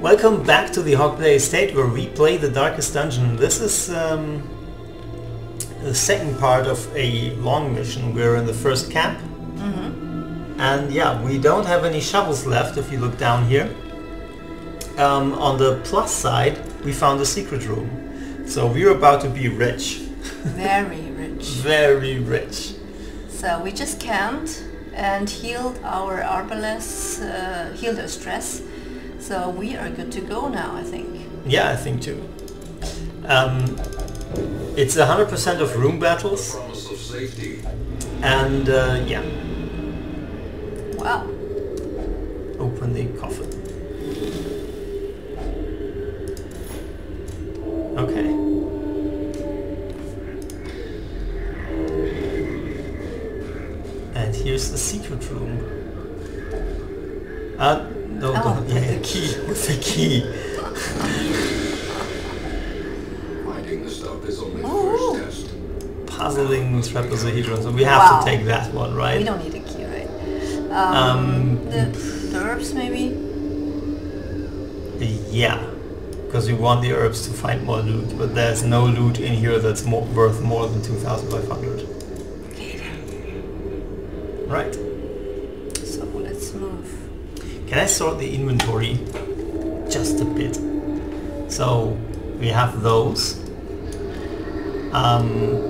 Welcome back to the Hogplay Estate where we play the Darkest Dungeon. This is um, the second part of a long mission. We're in the first camp. And yeah, we don't have any shovels left if you look down here. Um, on the plus side, we found a secret room. So we're about to be rich. Very rich. Very rich. So we just camped and healed our arbalest, uh, healed our stress. So we are good to go now, I think. Yeah, I think too. Um, it's 100% of room battles. Promise of safety. And uh, yeah, Wow. open the coffin. Okay. And here's the secret room. Uh, no, Oh, no, yeah, the the key, with the key. Finding the stuff is only the first test. Puzzling trapezohedron, so we have Wow. to take that one, right? We don't need a key, right? Um, Um, the, the herbs maybe? Yeah, because we want the herbs to find more loot, but there's no loot in here that's more, worth more than 2,500. Okay then. Right. Can I sort the inventory just a bit? So we have those. Um,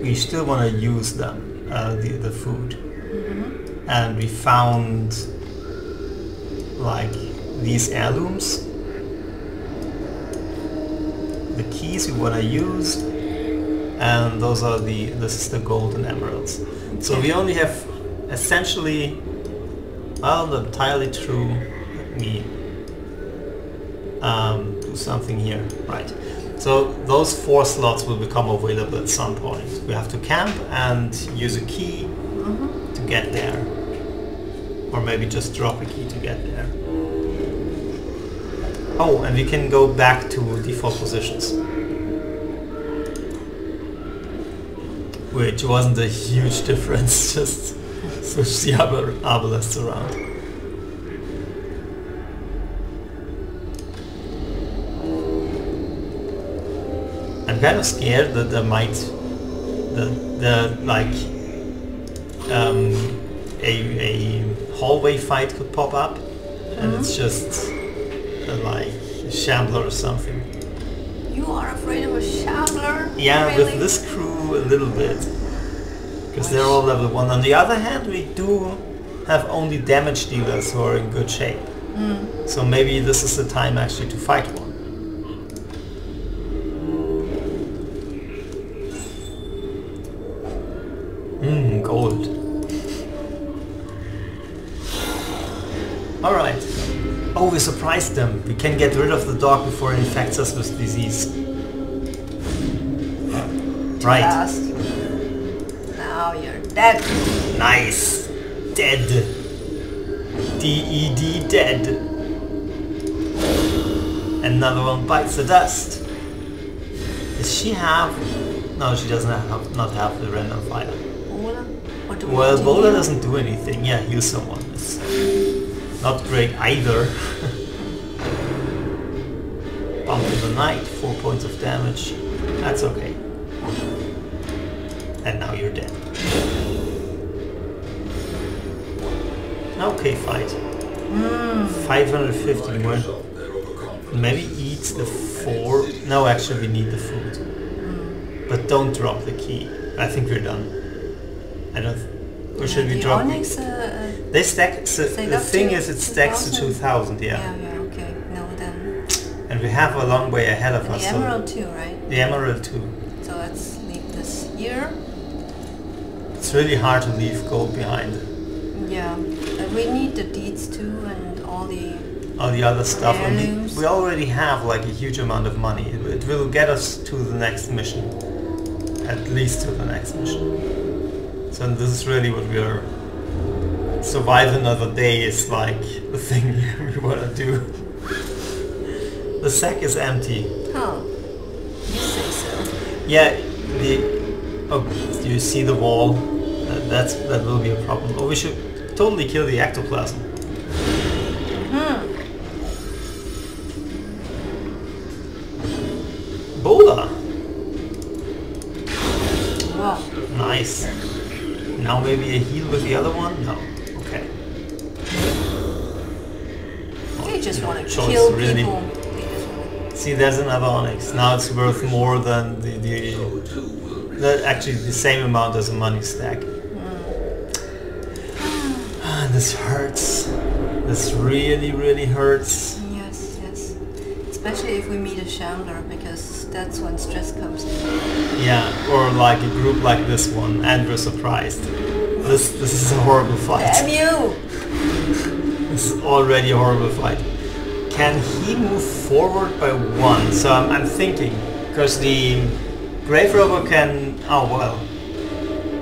we still want to use them, uh, the, the food. And we found like these heirlooms. The keys we want to use and those are the this is the gold and emeralds. So we only have essentially well not entirely true. Let me um, do something here. Right. So those four slots will become available at some point. We have to camp and use a key to get there. Or maybe just drop a key to get there. Oh, and we can go back to default positions. Which wasn't a huge difference, just switch the other arbalests around. I'm kind of scared that there might, the, the like, um, a, a hallway fight could pop up, and it's just uh, like a shambler or something. You are afraid of a shambler? Yeah, really? with this crew a little bit. Because they're all level 1. On the other hand, we do have only damage dealers who are in good shape. Mm. So maybe this is the time actually to fight one. Mmm, gold. Alright. Oh, we surprised them. We can get rid of the dog before it infects us with disease. Right. Dead. Nice. Dead. D-E-D dead. Another one bites the dust. Does she have... No, she doesn't have, not have the random fire. Bola? What do Well, do Bola doesn't do anything. Yeah, heal someone. It's not great either. Bump in the night, 4 points of damage. That's okay. And now you're dead. Okay, fight. 550 more. Yourself that overconfident. Maybe eat the four. No, actually, we need the food. But don't drop the key. I think we're done. I don't. Or should we the drop? Onyx, uh, They stack. So the thing is, it stacks to 2000? 2000. Yeah. yeah, yeah, okay. No, then. And we have a long way ahead of And us. the so- emerald too, right? the emerald too. So let's leave this here. It's really hard to leave gold behind. Yeah. We need the deeds too and all the... All the other stuff. And we, we already have like a huge amount of money. It, it will get us to the next mission. At least to the next mission. So this is really what we are... Survive another day is like the thing we want to do. The sack is empty. Huh. You say so. Yeah, the... Oh, do you see the wall? That, that's, that will be a problem. Oh, we should totally kill the ectoplasm. Hmm. Bola! Wow. Nice. Now maybe a heal with the other one? No. Okay. They just no want to kill really. people. See, there's another Onyx. Now it's worth more than the, the, the actually the same amount as a money stack. This hurts. This really, really hurts. Yes, yes. Especially if we meet a Shambler, because that's when stress comes in. Yeah, or like a group like this one, and we're surprised. This this is a horrible fight. Damn you! This is already a horrible fight. Can he move forward by one? So I'm, I'm thinking, because the Grave Robber can... Oh, well.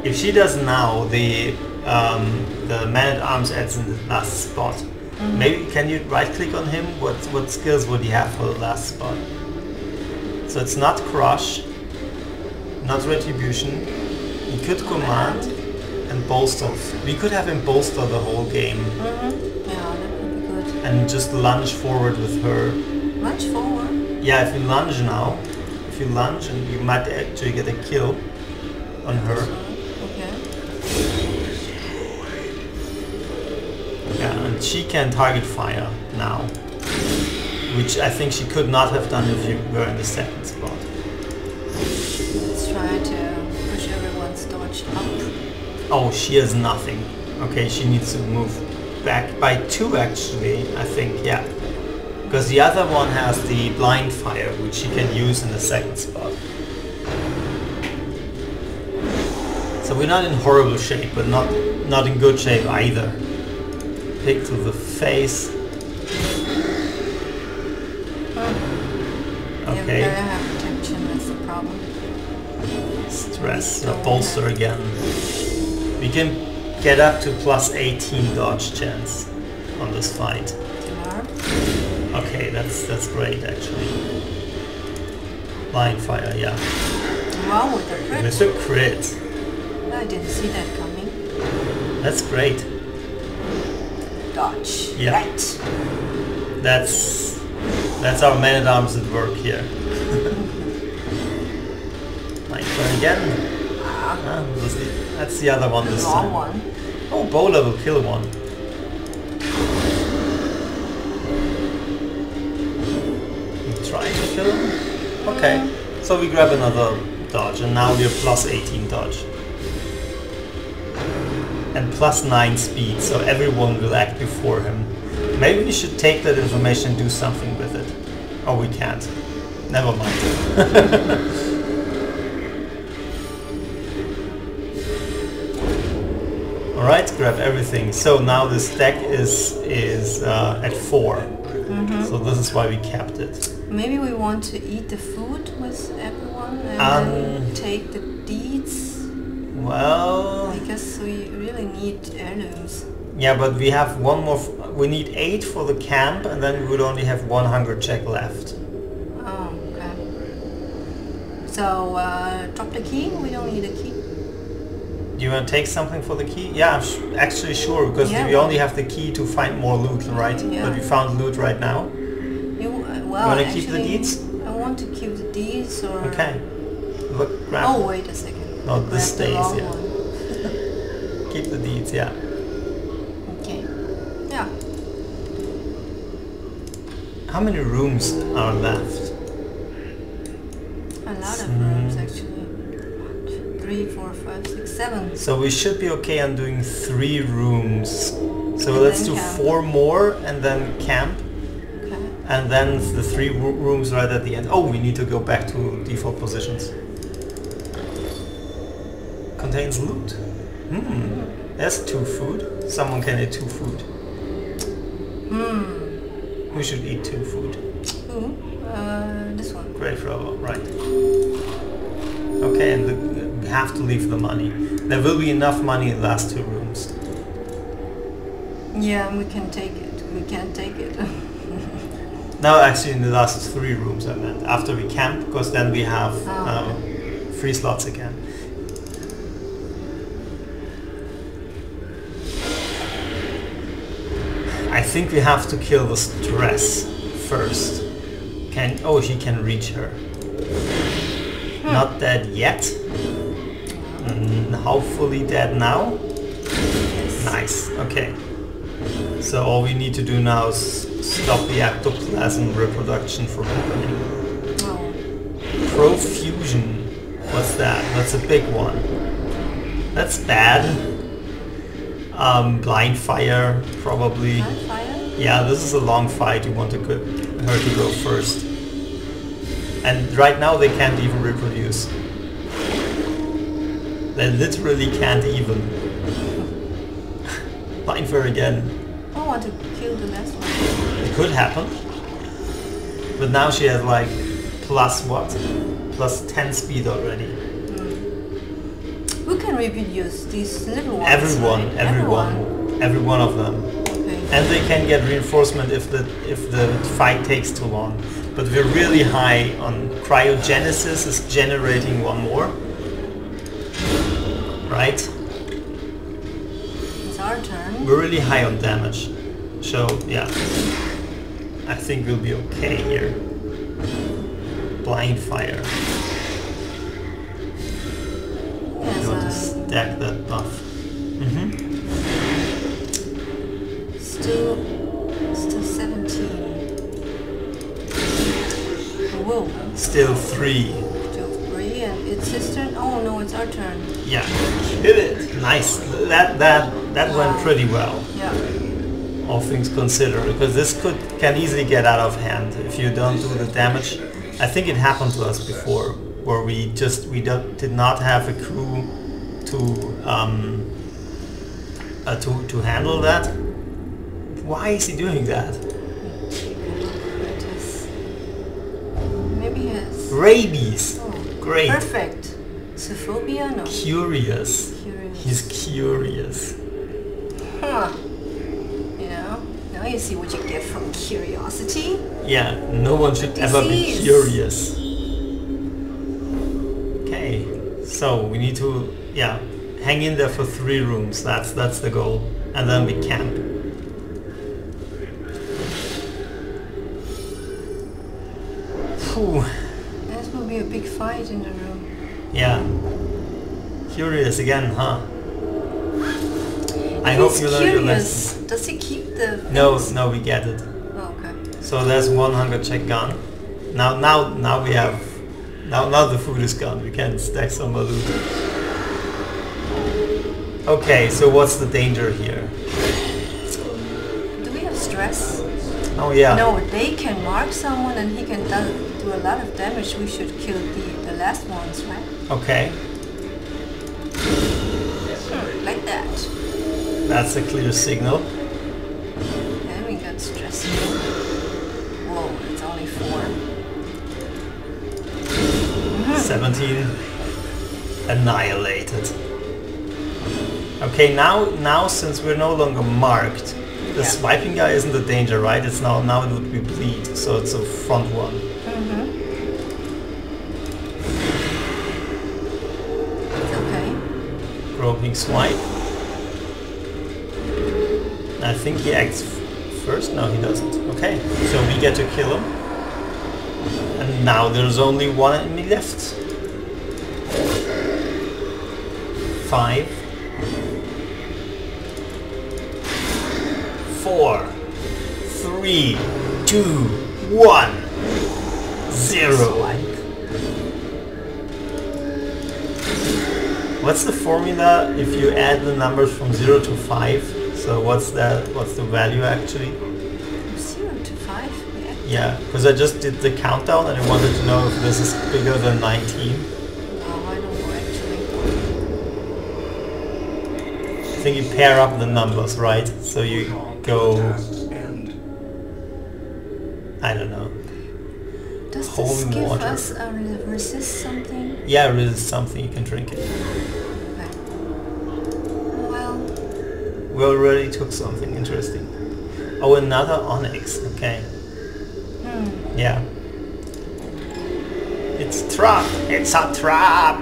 If she does now, the um, the Man-at-Arms adds in the last spot. Maybe, can you right-click on him? What, what skills would he have for the last spot? So it's not Crush, not Retribution. He could Command and Bolster. We could have him bolster the whole game Mm-hmm. Yeah, that would be good. and just lunge forward with her. Lunge forward. Yeah, if you lunge now, if you lunge and you might actually get a kill on her. She can target fire now. Which I think she could not have done if you were in the second spot. Let's try to push everyone's dodge up. Oh, she has nothing. Okay, she needs to move back by two actually, I think, yeah. Because the other one has the blind fire, which she can use in the second spot. So we're not in horrible shape, but not not in good shape either. Pick to the face. Yeah, Okay. gotta have protection, that's the problem. Stress. Uh, bolster again. We can get up to plus 18 dodge chance on this fight. Okay, that's that's great actually. Blind fire, yeah. Wow, with the crit. Mr. Crit. I didn't see that coming. That's great. Dodge. Yeah. Right. That's that's our man at arms at work here. Blind fire again. Ah, that's, the, that's the other one this time. one. Oh, Bola will kill one. Try to kill him? Okay. So we grab another dodge and now we're plus 18 dodge. And plus 9 speed, so everyone will act before him. Maybe we should take that information and do something with it. Oh, we can't. Never mind. Alright, grab everything. So now the stack is is uh, at 4. So this is why we kept it. Maybe we want to eat the food with everyone and Um, take the Well, because we really need heirlooms. yeah, but we have one more. F- we need 8 for the camp and then we would only have one hunger check left. Oh, okay. So uh, drop the key. We don't need a key. Do you want to take something for the key? Yeah, I'm sh- actually sure, because Yeah, we only have the key to find more loot, right? Yeah. But we found loot right now. You uh, well, wanna keep the deeds? I want to keep the deeds or. Okay. Look, grab. Oh wait a second. No, I this grabbed the stays, yeah. Keep the deeds, yeah. Okay. Yeah. How many rooms are left? A lot of Hmm. rooms actually. Three, four, five, six, seven. So we should be okay on doing three rooms. So And let's do camp. four more and then camp. Okay. And then the three rooms right at the end. Oh, we need to go back to default positions. Contains loot. Hmm. There's two food. Someone can eat two food. Hmm. We should eat two food. Ooh. Uh, this one. Grave robber, right. Okay, and the, we have to leave the money. There will be enough money in the last two rooms. Yeah, we can take it. We can take it. No, actually in the last three rooms I meant. After we camp, because then we have Oh, um, free slots again. Think we have to kill the stress first. Can oh she can reach her. Not dead yet. Mm, How fully dead now? Yes. Nice. Okay. So all we need to do now is stop the ectoplasm reproduction from happening. Oh, Profusion. What's that? That's a big one. That's bad. Um, blind fire, probably. on fire? Yeah, this is a long fight. You want to go, her to go first. And right now they can't even reproduce. They literally can't even. Blind fire again. I want to kill the last one. It could happen. But now she has like plus what? Plus 10 speed already. Who can reproduce these little ones? Everyone, right? everyone, every one of them. And they can get reinforcement if the if the fight takes too long. But we're really high on cryogenesis is generating one more. Right? It's our turn. We're really high on damage. So yeah. I think we'll be okay here. Blind fire. Yes, You want to stack that buff. hmm still, still 17. Whoa, Still three. still three, and it's his turn. Oh no, it's our turn. Yeah. Hit it. Nice. That that that went pretty well. Yeah. all things considered, because this could can easily get out of hand if you don't do the damage. I think it happened to us before, where we just we don't, did not have a crew to um, uh, to to handle that. Why is he doing that? Maybe he has. Rabies. Oh, Great. Perfect. Sophobia? No. Curious. Curious. He's curious. Huh. You know? Now you see what you get from curiosity. Yeah, no one should ever be curious. Okay, so we need to, yeah, hang in there for three rooms. That's that's the goal, and then we camp. Phew, This will be a big fight in the room. yeah. Curious again, huh? I hope He's you learned your lesson. Does he keep the... No, things? no, we get it. Oh, okay. So there's one hunger check gone. Now, now, now we have. Now, now the food is gone. We can stack some more loot. Okay, so what's the danger here? Do we have stress? Oh yeah. No, they can mark someone and he can do, do a lot of damage. We should kill the, the last ones, right? Okay, Hmm, like that. that's a clear signal. Then we got stress. Whoa, it's only four. 17 annihilated. Okay, now now since we're no longer marked, the Yeah. swiping guy isn't the danger, right? It's now now it would be bleed, so it's a front one. Mm-hmm. It's okay. Groping swipe. I think he acts f- first. No, he doesn't. Okay, so we get to kill him. And now there's only one enemy left. Five. Four. Three. Two. One. Zero. What's the formula if you add the numbers from 0 to 5? So what's that? What's the value actually? From zero to five. Yeah. Yeah, because I just did the countdown and I wanted to know if this is bigger than 19. Oh, I don't know actually. I think you pair up the numbers, right? So you go, Tasks end. I don't know. Does Holy this give water. us a re- resist something? Yeah, it is something you can drink it. Okay. Well, We already took something interesting. Oh, another onyx. Okay. hmm. Yeah. It's trap. It's a trap.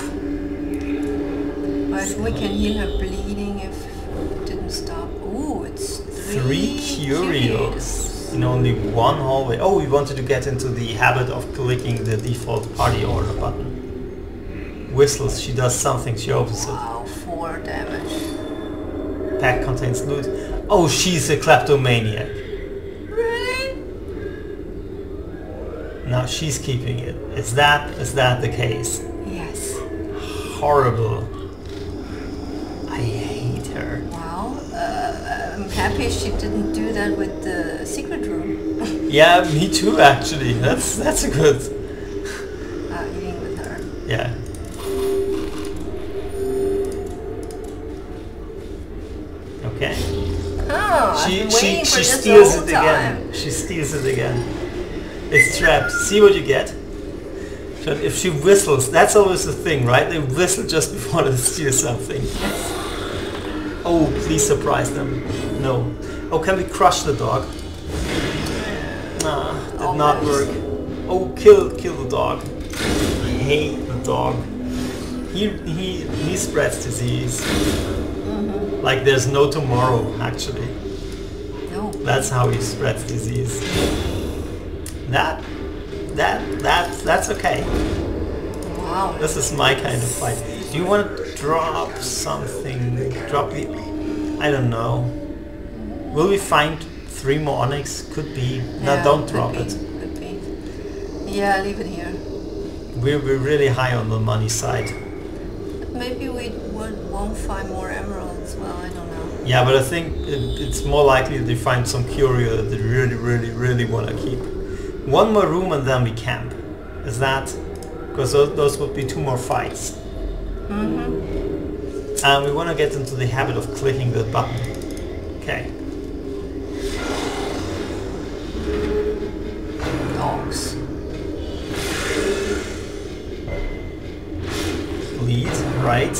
But we can heal her bleeding if it didn't stop. Ooh, it's three, curios in only one hallway. Oh, we wanted to get into the habit of clicking the default party order button. whistles, she does something. She opens it. Wow, four damage. Pack contains loot. Oh, she's a kleptomaniac. Really? Now she's keeping it. Is that is that the case? Yes. Horrible. Happy she didn't do that with the secret room. Yeah, me too. Actually, that's that's a good. uh, eating with her. Yeah. Okay. Oh, She she she steals it again. time. She steals it again. It's trapped. See what you get. So if she whistles, that's always the thing, right? They whistle just before they steal something. Oh, please surprise them. No. Oh, can we crush the dog? Nah, did not work. Oh, kill kill the dog. I hate the dog. He he he spreads disease. Mm-hmm. Like there's no tomorrow, actually. No. That's how he spreads disease. That, that, that, that's okay. Wow. This is my kind of fight. Do you want to drop something? Drop the, I don't know. Will we find three more onyx? Could be. No, Yeah, don't drop be, it. Could be. Yeah, leave it here. We're, we're really high on the money side. Maybe we would, won't find more emeralds. Well, I don't know. Yeah, but I think it, it's more likely they find some curio that they really, really, really want to keep. One more room and then we camp. Is that? Because those, those would be two more fights. Mm-hmm. And we want to get into the habit of clicking the button. Okay. Right?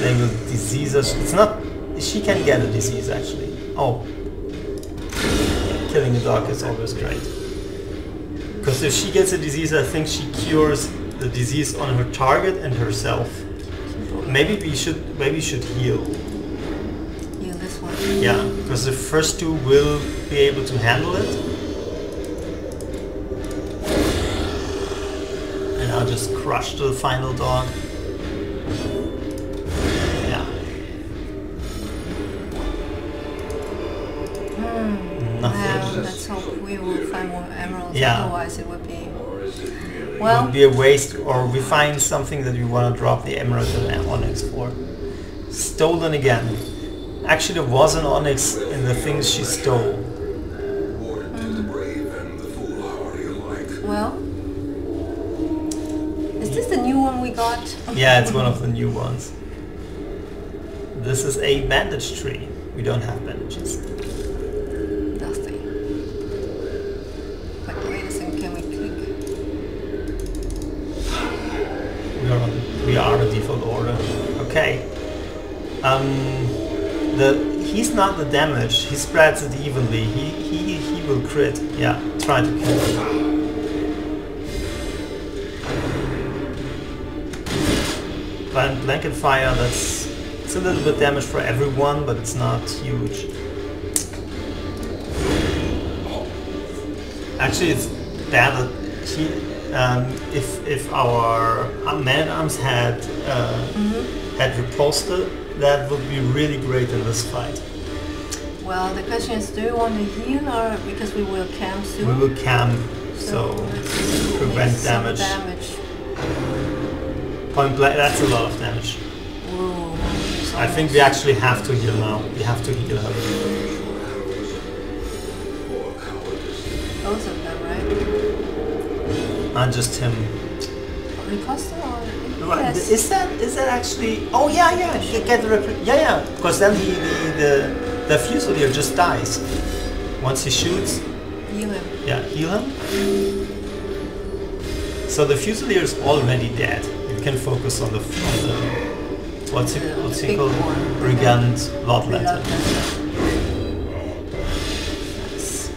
They will disease us. It's not... She can get a disease actually. Oh. Killing a dog is always great. Because if she gets a disease, I think she cures the disease on her target and herself. Maybe we should maybe we should heal. You this one. Yeah, because the first two will be able to handle it. I'll just crush the final dog. Yeah. Hmm. Well, Nothing. let's hope we will find more emeralds. Yeah. Otherwise, it would be. Or is it Would be a waste, or we find something that we want to drop the emerald and onyx for. Stolen again. Actually, there was an onyx in the things she stole. Yeah, it's one of the new ones. This is a bandage tree. We don't have bandages. Nothing. But wait a second, can we click? We are on, we are the default order. Okay. Um, the he's not the damage. He spreads it evenly. He he he will crit. Yeah, try to kill him. Blanket fire. That's it's a little bit damage for everyone, but it's not huge. Actually, it's bad that he, um, if if our man at arms had uh, had repulsed it, that would be really great in this fight. Well, the question is, do you want to heal or because we will camp soon? We will camp, so let's prevent damage. damage. Point blank, that's a lot of damage. Whoa, I think we actually have to heal now. We have to heal her. Arrows? Both of them, right? Not just him. Riposte or? Right, Yes. Is that is that actually? Oh yeah, yeah. He get the yeah, yeah. Because then he the the the fusilier just dies. Once he shoots, Heal him. yeah, heal him. Mm. So the fusilier is already dead. Can focus on the on the what's it what's it called? Brigand Lord We love Lantern. that. Nice.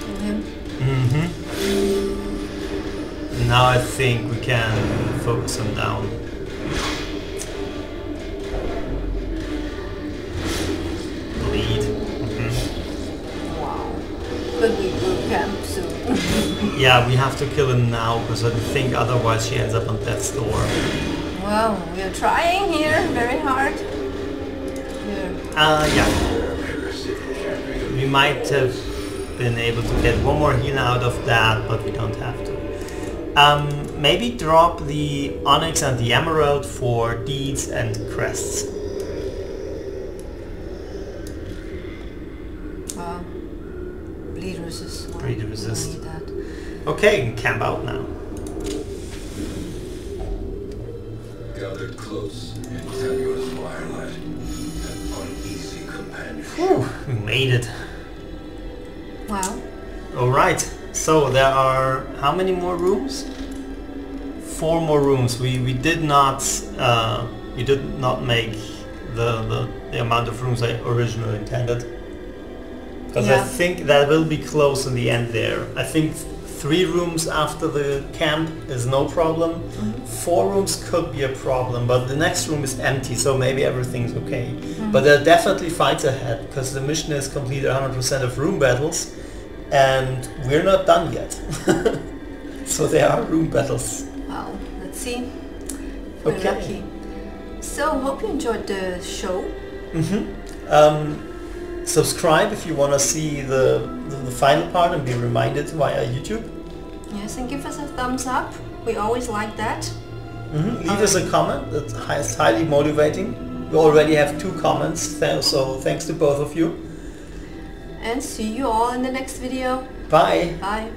Kill him. Mm-hmm. Now I think we can focus him down. Yeah, we have to kill him now because I think otherwise she ends up on death's door. Well, we are trying here very hard. Here. Uh, yeah. We might have been able to get one more heal out of that, but we don't have to. Um, maybe drop the Onyx and the Emerald for deeds and crests. Wow. Bleed resist. Bleed resist. Need that. Okay, camp out now. Gathered close in tenuous firelight, an uneasy companion. Whew, we made it. Wow. Alright, so there are how many more rooms? Four more rooms. We we did not uh, we did not make the, the, the amount of rooms I originally intended. Because I think that will be close in the end there. I think three rooms after the camp is no problem. Mm-hmm. Four rooms could be a problem, but the next room is empty, so maybe everything's okay. Mm-hmm. But there are definitely fights ahead, because the mission is completed 100% of room battles, and we're not done yet. so there are room battles. Wow. Let's see. We're Okay. lucky. So hope you enjoyed the show. Mm-hmm. Um, subscribe if you want to see the, the, the final part and be reminded via YouTube. Yes, and give us a thumbs up. We always like that. Mhm. Leave us a comment, that's highly motivating. We already have two comments, so thanks to both of you. And see you all in the next video. Bye! Bye.